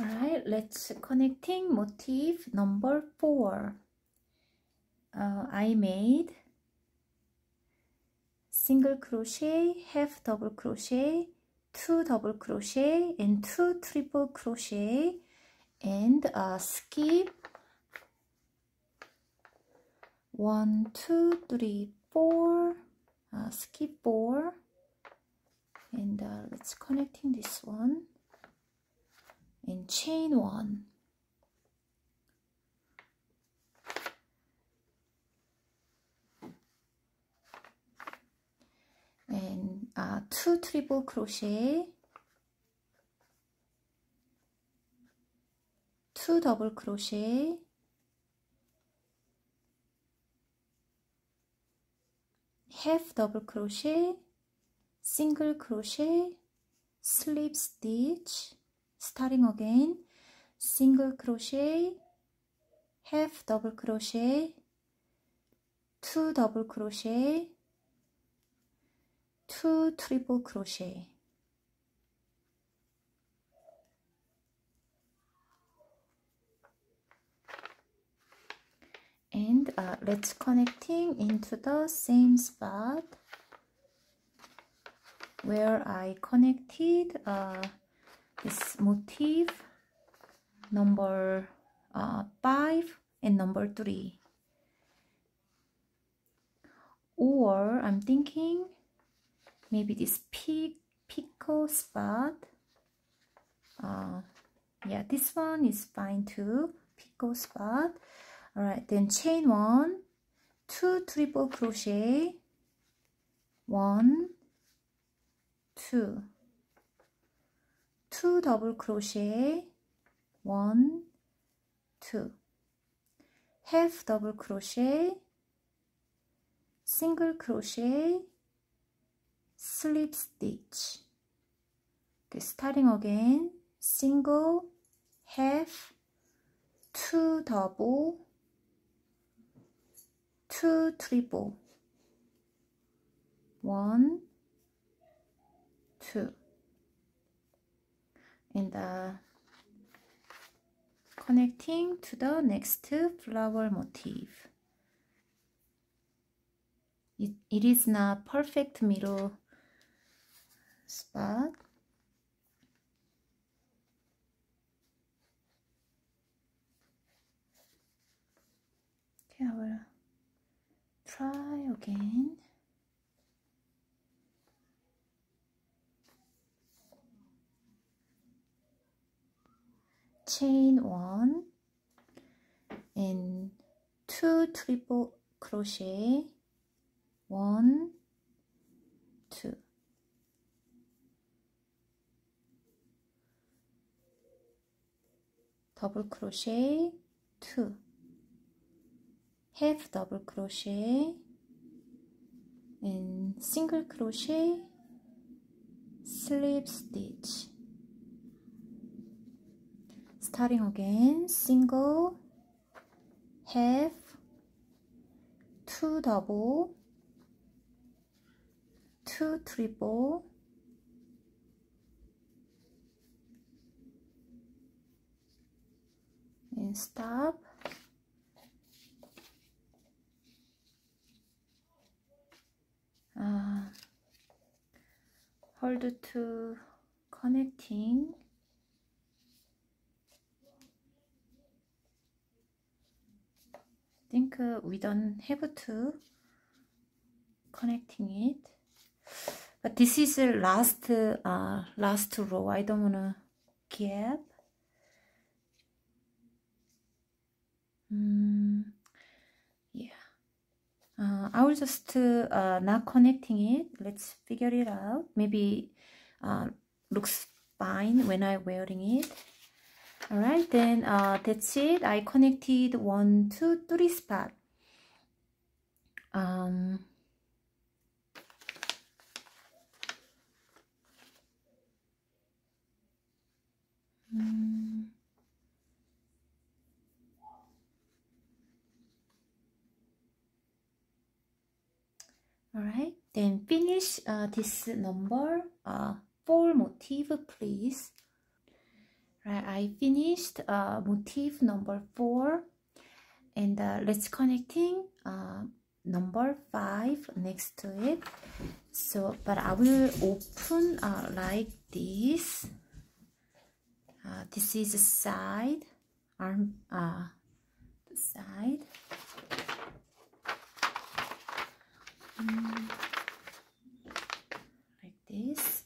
Alright, let's connecting motif number four. Uh, I made single crochet, half double crochet, two double crochet, and two triple crochet, and uh, skip. One, two, three, four, uh, skip four, and uh, let's connecting this one and chain one. And uh, two triple crochet. Two double crochet. Half double crochet. Single crochet. Slip stitch starting again. Single crochet half double crochet two double crochet two triple crochet. And uh, let's connecting into the same spot where I connected uh, this motif number uh, 5 and number 3 or I'm thinking maybe this peak picot spot. Uh, yeah this one is fine too picot spot. All right then chain one two triple crochet one two two double crochet one two half double crochet single crochet slip stitch okay starting again single half two double two triple one two and uh, connecting to the next flower motif. It, it is not perfect middle spot. Okay, I will try again. Chain one and two triple crochet. One two. Double crochet two. Half double crochet and single crochet slip stitch starting again single half two double two triple and stop uh, hold to connecting think uh, we don't have to connecting it. But this is the last uh, last row. I don't wanna gap. Mm, yeah. Uh, I will just uh, not connecting it. Let's figure it out. Maybe uh, looks fine when I wearing it all right then uh, that's it. I connected one two three spot. Um mm, all right then finish uh, this number uh, four motif please right I finished uh, motif number four. And uh, let's connecting uh, number five next to it. So but I will open uh, like this. Uh, this is side arm uh, side. Mm, like this.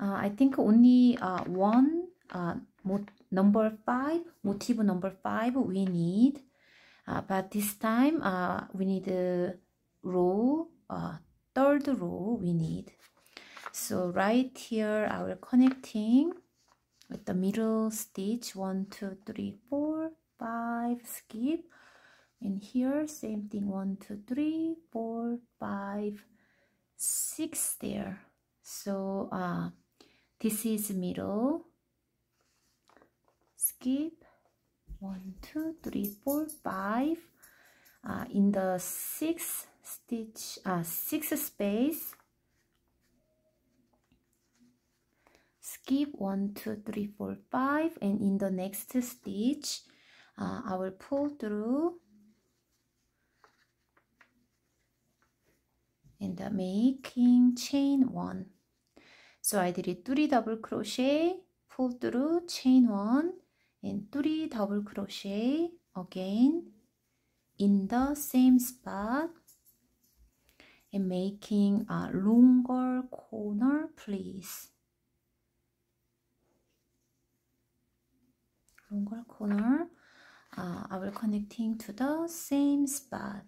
Uh, I think only one uh, number five motif number five we need. Uh, but this time uh, we need a row uh, third row we need. So right here I will connecting with the middle stitch one two three four five skip. And here same thing one two three four five six there. So uh this is middle skip. One two three four five. Uh, in the six stitch uh, six space. Skip. One two three four five. And in the next stitch uh, I will pull through. And uh, making chain one. So I did it three double crochet pull through chain one and 3 double crochet again in the same spot and making a longer corner please. Longer corner. Uh, I will connecting to the same spot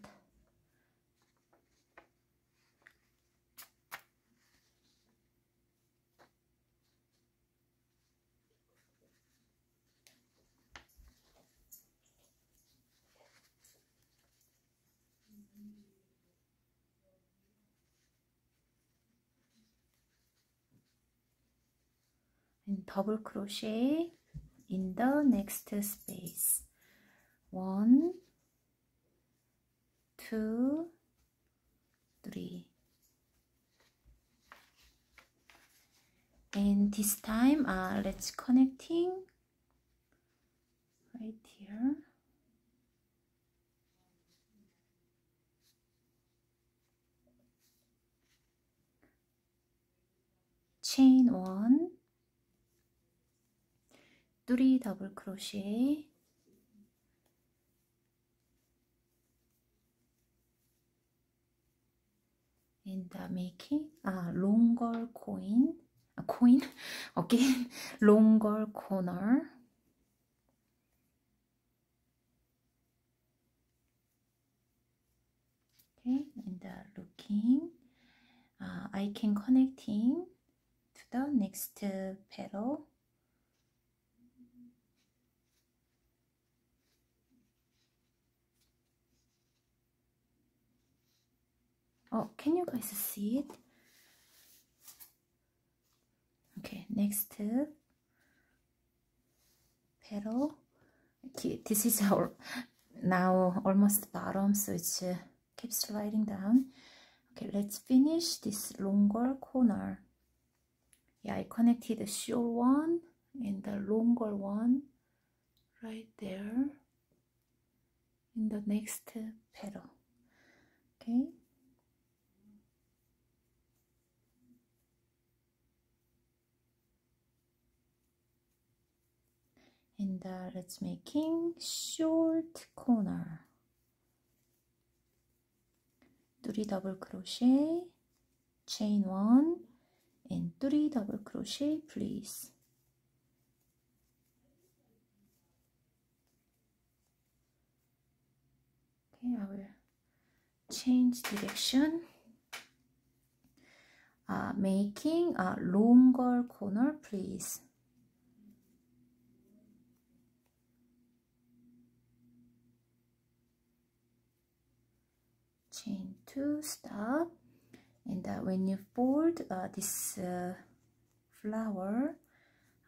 double crochet in the next space. One two three. And this time uh, let's connecting right here. Chain one three double crochet. And uh, making a longer coin. a coin? again longer corner. okay and uh, looking. uh, I can connecting to the next petal oh can you guys see it? Okay next petal okay, this is our now almost bottom so it's uh, keeps sliding down. Okay let's finish this longer corner yeah i connected the short one and the longer one right there in the next petal okay and uh, let's making short corner. 3 double crochet chain 1 and 3 double crochet please. Okay I will change direction. Uh, making a longer corner please chain two stop and when you fold uh, this uh, flower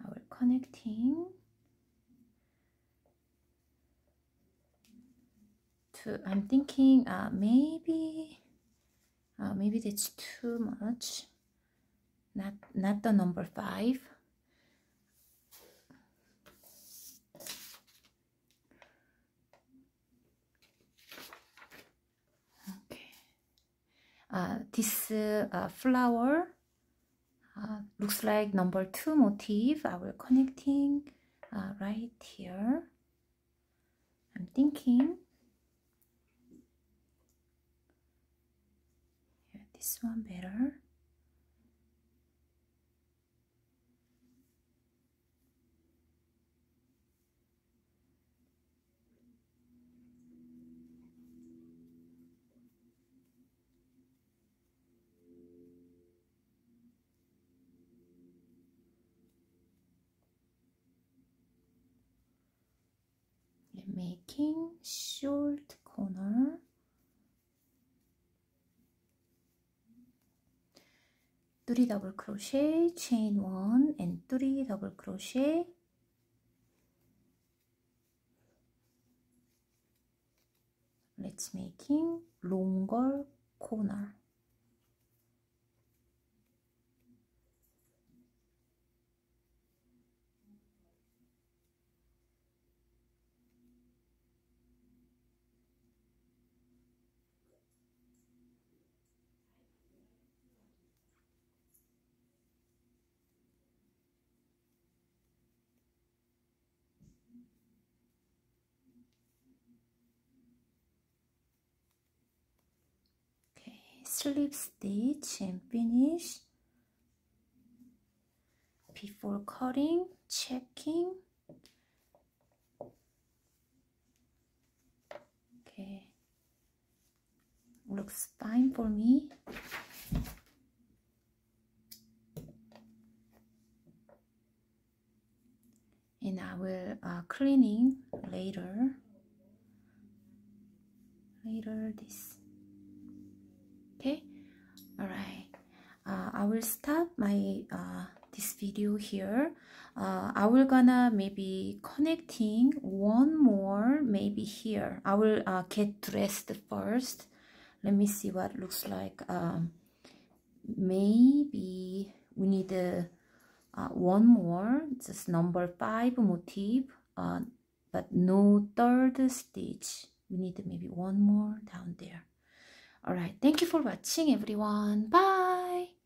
I will connecting to I'm thinking uh, maybe uh, maybe that's too much. Not not the number five this uh, flower uh, looks like number two motif. I will connecting right here. I'm thinking. Yeah, this one better making short corner three double crochet chain one and three double crochet let's making longer corner slip stitch and finish before cutting checking. Okay. Looks fine for me. And I will uh, cleaning later. Later this all right uh, I will stop my uh, this video here. Uh, I will gonna maybe connecting one more maybe here. I will uh, get dressed first. Let me see what looks like. Um, maybe we need uh, uh, one more. Just number five motif uh, but no third stitch we need maybe one more down there Alright, thank you for watching everyone. Bye!